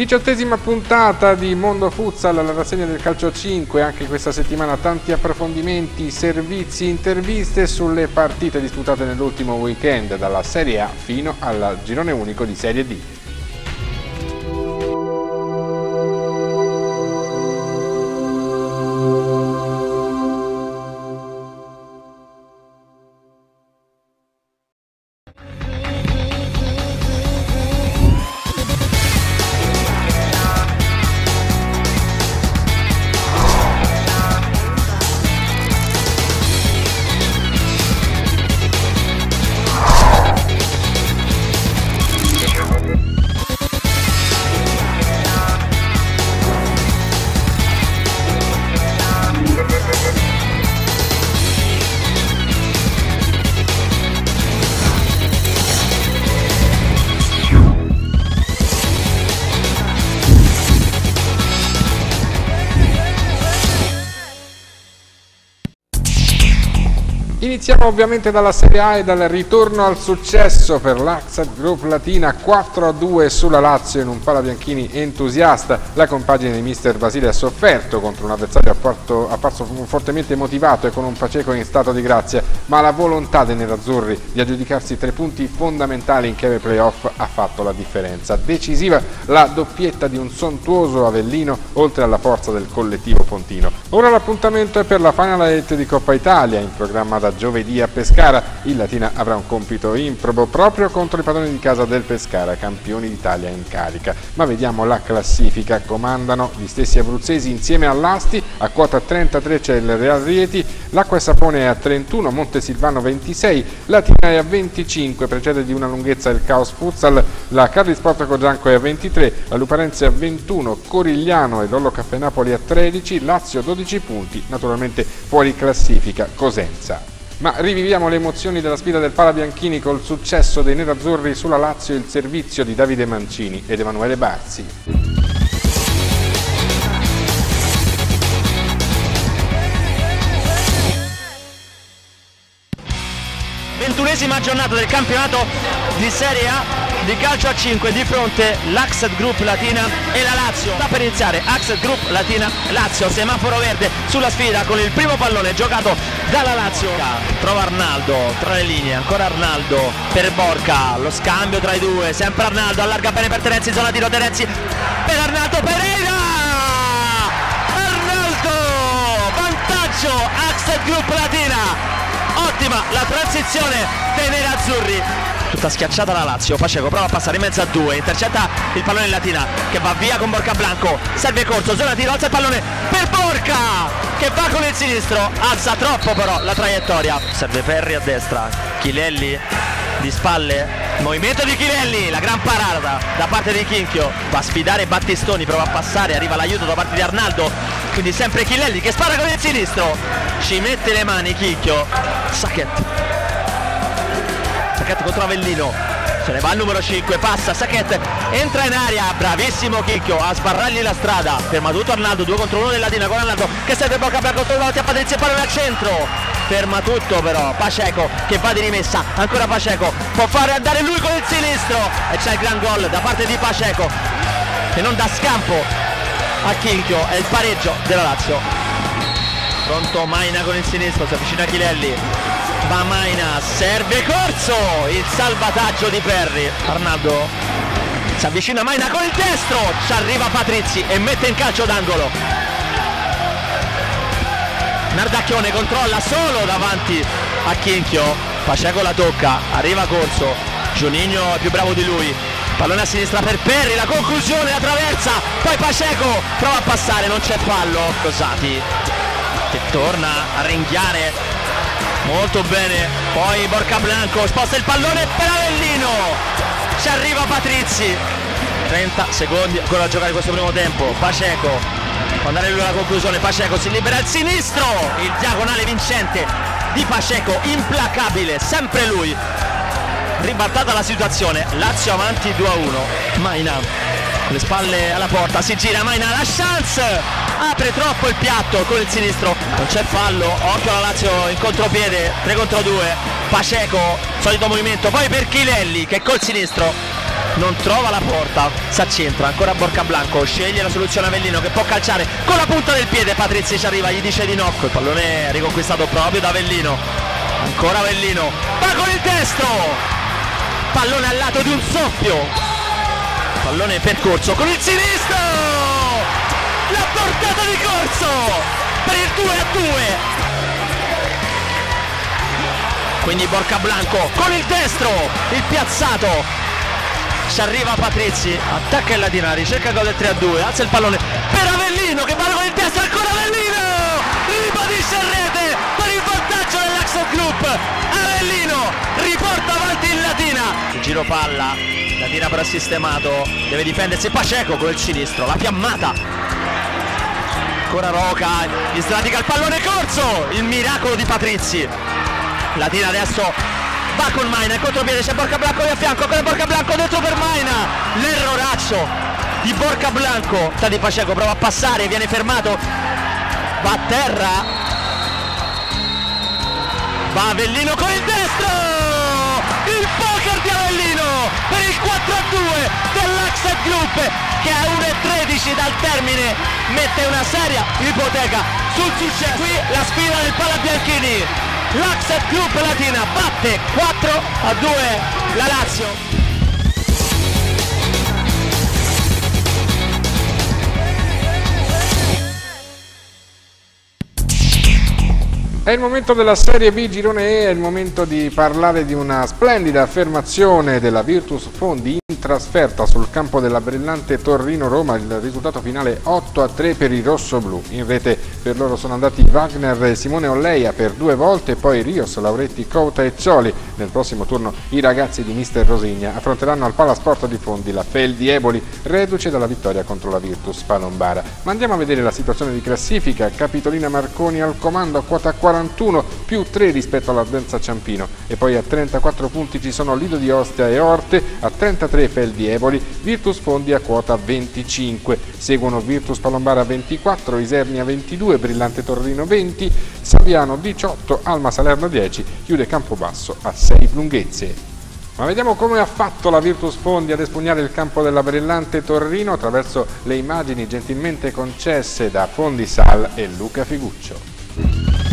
Diciottesima puntata di Mondo Futsal, la rassegna del calcio 5, anche questa settimana tanti approfondimenti, servizi, interviste sulle partite disputate nell'ultimo weekend, dalla Serie A fino al girone unico di Serie D. Iniziamo ovviamente dalla Serie A e dal ritorno al successo per l'Axat Group Latina 4-2 sulla Lazio in un Palabianchini entusiasta. La compagine di mister Basile ha sofferto contro un avversario apparso fortemente motivato e con un Paceco in stato di grazia, ma la volontà dei nerazzurri di aggiudicarsi tre punti fondamentali in chiave playoff ha fatto la differenza. Decisiva la doppietta di un sontuoso Avellino oltre alla forza del collettivo pontino. Ora l'appuntamento è per la Final 8 di Coppa Italia in programma da giovedì a Pescara. Il Latina avrà un compito improbo proprio contro i padroni di casa del Pescara, campioni d'Italia in carica. Ma vediamo la classifica, comandano gli stessi abruzzesi insieme all'Asti, a quota 33 c'è il Real Rieti, l'Acqua e Sapone è a 31, Montesilvano 26, Latina è a 25, precede di una lunghezza il Caos Futsal, la Carli Sport Cogianco è a 23, la Luparenze a 21, Corigliano e Lollo Caffè Napoli a 13, Lazio 12 punti, naturalmente fuori classifica Cosenza. Ma riviviamo le emozioni della sfida del Palabianchini col successo dei nerazzurri sulla Lazio e il servizio di Davide Mancini ed Emanuele Barzi. ventunesima giornata del campionato di Serie A di calcio a 5 di fronte l'Axet Group Latina e la Lazio. Sta per iniziare Axet Group Latina Lazio semaforo verde sulla sfida con il primo pallone giocato dalla Lazio. Trova Arnaldo tra le linee ancora Arnaldo per Borca. Lo scambio tra i due sempre Arnaldo allarga bene per Terenzi zona tiro Terenzi per Arnaldo Pereira! Arnaldo! Vantaggio Axet Group Latina. Ottima la transizione dei nerazzurri tutta schiacciata la Lazio. Paceco prova a passare in mezzo a due. Intercetta il pallone in latina che va via con Borca Blanco. Serve corso zona tiro alza il pallone per Borca che va con il sinistro. Alza troppo però la traiettoria. Serve Ferri a destra. Chilelli di spalle. Movimento di Chilelli la gran parata da parte di Chinchio. Va a sfidare Battistoni prova a passare arriva l'aiuto da parte di Arnaldo. Quindi sempre Chilelli che spara con il sinistro. Ci mette le mani Chinchio. Sacchet Sacchet contro Avellino. Se ne va al numero 5 passa Sacchet entra in aria bravissimo Chicchio a sbarrargli la strada. Ferma tutto Arnaldo 2 contro 1 della Dina con Arnaldo che serve Bocca per contro davanti a Patrizia pallone al centro. Ferma tutto però Paceco che va di rimessa ancora Paceco può fare andare lui con il sinistro. E c'è il gran gol da parte di Paceco che non dà scampo a Chinchio è il pareggio della Lazio. Pronto Maina con il sinistro si avvicina Chilelli va Maina serve Corso il salvataggio di Perri Arnaldo si avvicina Maina con il destro ci arriva Patrizi e mette in calcio d'angolo. Nardacchione controlla solo davanti a Chinchio Paceco la tocca, arriva Corso Giuninho è più bravo di lui. Pallone a sinistra per Perri, la conclusione, la traversa poi Paceco prova a passare, non c'è fallo Cosati che torna a ringhiare molto bene. Poi Borca Blanco sposta il pallone per Avellino. Ci arriva Patrizi 30 secondi ancora a giocare questo primo tempo. Paceco. Andare lui alla conclusione. Paceco si libera al sinistro. Il diagonale vincente di Paceco implacabile. Sempre lui. Ribaltata la situazione. Lazio avanti 2 a 1 Maina. Le spalle alla porta. Si gira Maina. La chance apre troppo il piatto con il sinistro. Non c'è fallo. Occhio alla Lazio in contropiede. 3 contro 2 Paceco solito movimento. Poi per Chilelli che col sinistro non trova la porta, si accentra, ancora Borca Blanco, sceglie la soluzione Avellino che può calciare. Con la punta del piede, Patrizzi ci arriva, gli dice di no, il pallone è riconquistato proprio da Avellino, ancora Avellino, va con il destro, pallone al lato di un soffio, pallone percorso con il sinistro, la portata di corso per il 2 a 2 quindi Borca Blanco con il destro il piazzato. Ci arriva Patrizzi attacca il Latina ricerca gol del 3 a 2 alza il pallone per Avellino che va con il destro ancora Avellino! Ribadisce in rete per il vantaggio dell'Axel Group. Avellino riporta avanti il Latina. Giro palla Latina però sistemato deve difendersi Paceco con il sinistro la fiammata ancora Roca gli sdratica il pallone corso il miracolo di Patrizzi. Latina adesso va con Maina, in contropiede c'è Borca Blanco di a fianco, con Borca Blanco dentro per Maina, l'erroraccio di Borca Blanco, sta di Paceco, prova a passare, viene fermato, va a terra, va Avellino con il destro, il poker di Avellino per il 4 a 2 dell'Axel Group che a 1.13 dal termine mette una seria ipoteca sul successo, qui la sfida del Palabianchini l'Axet Club Latina batte 4 a 2 la Lazio È il momento della Serie B Girone E, è il momento di parlare di una splendida affermazione della Virtus Fondi in trasferta sul campo della brillante Torino-Roma, il risultato finale 8 a 3 per i rossoblù. In rete per loro sono andati Wagner e Simone Olleia per due volte, poi Rios, Lauretti, Couta e Cioli. Nel prossimo turno i ragazzi di Mister Rosigna affronteranno al Palasport di Fondi la Fel di Eboli, reduce dalla vittoria contro la Virtus Palombara. Ma andiamo a vedere la situazione di classifica. Capitolina Marconi al comando a quota 40 41 più 3 rispetto all'Ardenza Ciampino e poi a 34 punti ci sono Lido di Ostia e Orte, a 33 Feldi Eboli, Virtus Fondi a quota 25, seguono Virtus Palombara 24, Isernia 22, Brillante Torrino 20, Saviano 18, Alma Salerno 10, chiude Campobasso a 6 lunghezze. Ma vediamo come ha fatto la Virtus Fondi ad espugnare il campo della brillante Torrino attraverso le immagini gentilmente concesse da Fondi Sal e Luca Figuccio.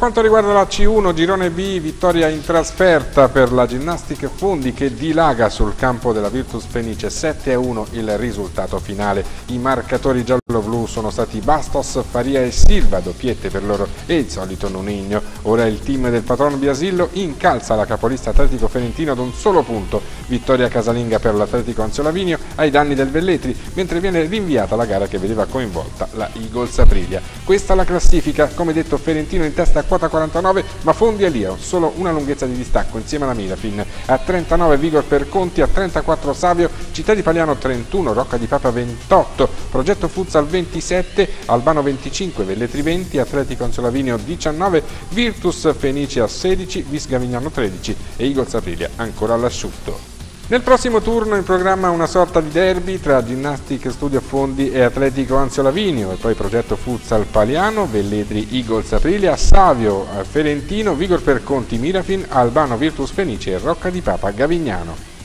Quanto riguarda la C1, girone B, vittoria in trasferta per la Ginnastic Fondi che dilaga sul campo della Virtus Fenice 7-1 il risultato finale. I marcatori giallo-blu sono stati Bastos, Faria e Silva, doppiette per loro e il solito Nunigno. Ora il team del patrono Biasillo incalza la capolista Atletico Ferentino ad un solo punto. Vittoria casalinga per l'Atletico Anzio ai danni del Velletri, mentre viene rinviata la gara che vedeva coinvolta la Eagles Aprilia. Questa la classifica, come detto Ferentino in testa a quota 49 ma Fondi e Lio, solo una lunghezza di distacco insieme alla Mirafin. A 39 Vigor per Conti, a 34 Savio, Città di Paliano 31, Rocca di Papa 28, Progetto Futsal 27, Albano 25, Velletri 20, Atletico Ansolavinio 19, Virtus Fenice a 16, Vis Gavignano 13 e Eagles Aprilia ancora all'asciutto. Nel prossimo turno in programma una sorta di derby tra Ginnastic Studio Fondi e Atletico Anzio Lavinio e poi progetto Futsal Paliano, Velletri Eagles Aprilia, Savio Ferentino, Vigor Perconti Mirafin, Albano Virtus Fenice e Rocca di Papa Gavignano.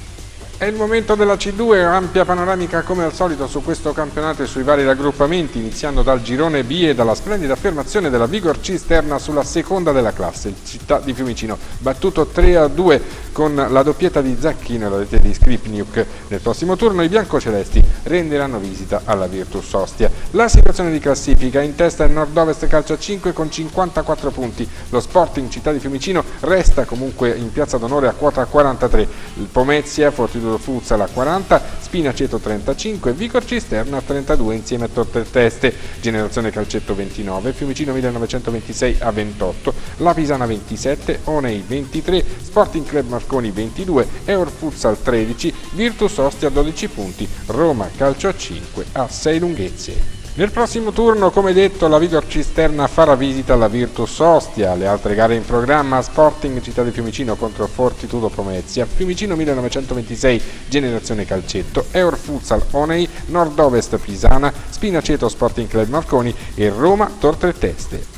È il momento della C2, ampia panoramica come al solito su questo campionato e sui vari raggruppamenti, iniziando dal girone B e dalla splendida affermazione della Vigor Cisterna sulla seconda della classe, il Città di Fiumicino, battuto 3-2 con la doppietta di Zacchino e la rete di Skripniuk. Nel prossimo turno i biancocelesti renderanno visita alla Virtus Ostia. La situazione di classifica in testa il Nord-Ovest calcio a 5 con 54 punti, lo Sporting Città di Fiumicino resta comunque in piazza d'onore a quota 43, il Pomezia, Fortitudo Isidoro Fuzzala a 40, Spinaceto 35, Vigor Cisterna 32 insieme a Torte Teste, Generazione Calcetto 29, Fiumicino 1926 a 28, La Pisana 27, Onei 23, Sporting Club Marconi 22, Eur Futsal 13, Virtus Ostia 12 punti, Roma Calcio a 5 a 6 lunghezze. Nel prossimo turno, come detto, la Vigor Cisterna farà visita alla Virtus Ostia. Le altre gare in programma Sporting Città di Fiumicino contro Fortitudo Promezia, Fiumicino 1926 Generazione Calcetto, Eur Futsal Onei, Nord-Ovest Pisana, Spinaceto Sporting Club Marconi e Roma Tortre Teste.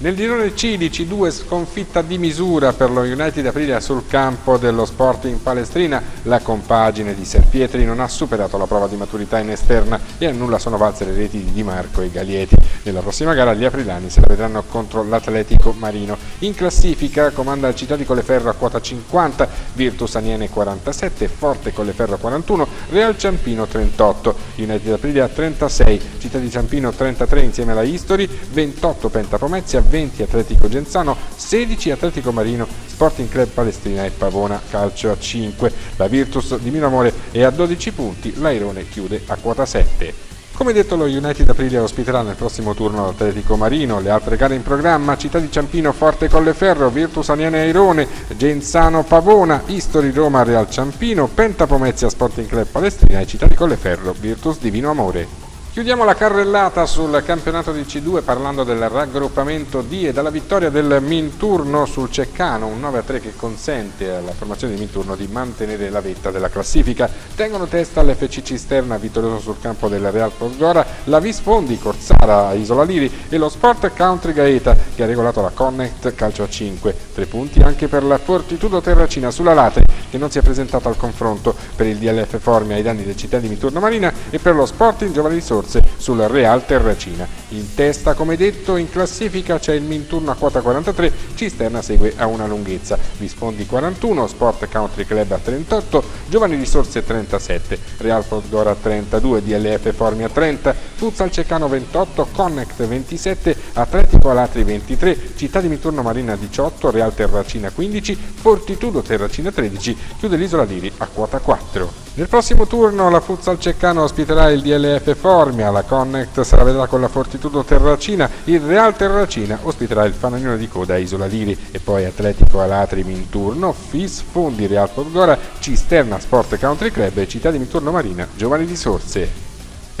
Nel girone C di C2 sconfitta di misura per lo United Aprilia sul campo dello Sporting Palestrina, la compagine di Serpietri non ha superato la prova di maturità in esterna e a nulla sono valse le reti di Di Marco e Galieti. Nella prossima gara gli aprilani se la vedranno contro l'Atletico Marino. In classifica comanda il Città di Colleferro a quota 50, Virtus Aniene 47, Forte Colleferro 41, Real Ciampino 38, United Aprilia 36, Città di Ciampino 33 insieme alla History, 28 Pentapomezia, 20 Atletico Genzano, 16 Atletico Marino, Sporting Club Palestrina e Pavona Calcio a 5. La Virtus di Miramore è a 12 punti, l'Airone chiude a quota 7. Come detto lo United Aprilia ospiterà nel prossimo turno l'Atletico Marino, le altre gare in programma Città di Ciampino Forte Colleferro, Virtus Aniane Airone, Genzano Pavona, Istori Roma Real Ciampino, Pentapomezia Sporting Club Palestrina e Città di Colleferro, Virtus Divino Amore. Chiudiamo la carrellata sul campionato di C2 parlando del raggruppamento D e dalla vittoria del Minturno sul Ceccano, un 9-3 che consente alla formazione di Minturno di mantenere la vetta della classifica. Tengono testa l'FC Cisterna vittorioso sul campo del Real Posgora, la Visfondi Corsara Isola Liri e lo Sport Country Gaeta che ha regolato la Connect calcio a 5. Tre punti anche per la Fortitudo Terracina sulla Latri che non si è presentato al confronto per il DLF Formia ai danni del città di Minturno Marina e per lo Sporting Giovanni Risorse forze sul Real Terracina. In testa, come detto, in classifica c'è il Minturno a quota 43, Cisterna segue a una lunghezza, Visfondi 41, Sport Country Club a 38, Giovani Risorse 37, Real Podgora 32, DLF Formia 30, Futsal Cecano 28, Connect 27, Atletico Alatri 23, Città di Minturno Marina 18, Real Terracina 15, Fortitudo Terracina 13, chiude l'isola Liri a quota 4. Nel prossimo turno la Futsal Ceccano ospiterà il DLF Formia, la Connect sarà vedrà con la Fortitudo Terracina, il Real Terracina ospiterà il Fanagnone di Coda Isola Liri. E poi Atletico Alatrimi in turno, FIS Fondi Real Podgora, Cisterna Sport Country Club e Città di Minturno Marina Giovani di Sorse.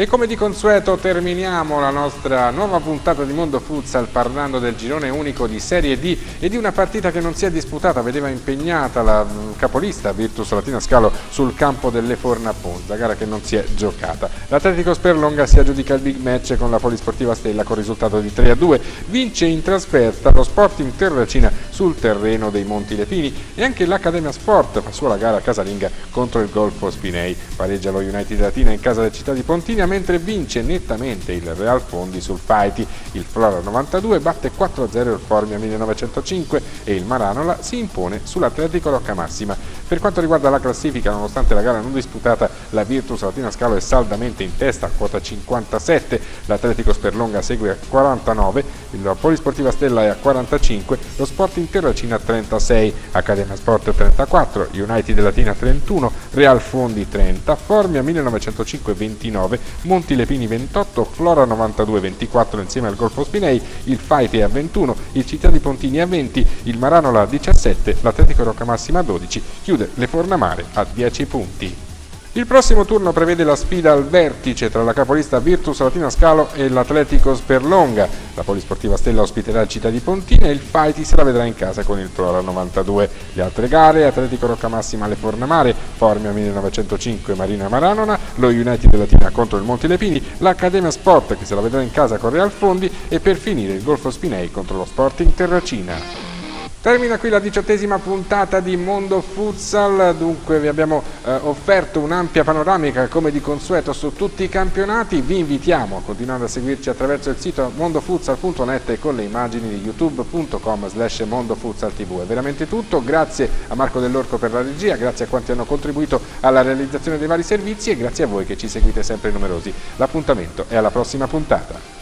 E come di consueto terminiamo la nostra nuova puntata di Mondo Futsal parlando del girone unico di Serie D e di una partita che non si è disputata, vedeva impegnata la capolista Virtus Latina Scalo sul campo delle Forna Ponza, gara che non si è giocata. L'Atletico Sperlonga si aggiudica il big match con la Polisportiva Stella con risultato di 3 a 2, vince in trasferta lo Sporting Terracina sul terreno dei Monti Lepini e anche l'Accademia Sport fa sua la gara casalinga contro il Golfo Spinei. Pareggia lo United Latina in casa della città di Pontinia mentre vince nettamente il Real Fondi sul Fighty. Il Flora 92 batte 4-0 il Formia 1905 e il Maranola si impone sull'Atletico Rocca Massima. Per quanto riguarda la classifica, nonostante la gara non disputata, la Virtus Latina Scalo è saldamente in testa a quota 57, l'Atletico Sperlonga segue a 49, il Polisportiva Stella è a 45, lo Sporting Terracina a 36, Accademia Sport 34, United Latina 31, Real Fondi 30, Formia 1905 29, Monti Lepini 28, Flora 92 24 insieme al Golfo Spinei, il Fight a 21, il Città di Pontini a 20, il Maranola a 17, l'Atletico Roccamassima a 12, chiude le Fornamare a 10 punti. Il prossimo turno prevede la sfida al vertice tra la capolista Virtus Latina Scalo e l'Atletico Sperlonga. La Polisportiva Stella ospiterà il Città di Pontina e il Fighty se la vedrà in casa con il Flora 92. Le altre gare, Atletico Roccamassima alle Fornamare, Formia 1905 Marina Maranona, lo United Latina contro il Monti Lepini, l'Accademia Sport che se la vedrà in casa con Real Fondi e per finire il Golfo Spinei contro lo Sporting Terracina. Termina qui la diciottesima puntata di Mondo Futsal, dunque vi abbiamo eh, offerto un'ampia panoramica come di consueto su tutti i campionati, vi invitiamo a continuare a seguirci attraverso il sito mondofutsal.net e con le immagini di youtube.com slash mondofutsaltv. È veramente tutto, grazie a Marco Dell'Orco per la regia, grazie a quanti hanno contribuito alla realizzazione dei vari servizi e grazie a voi che ci seguite sempre numerosi. L'appuntamento è alla prossima puntata.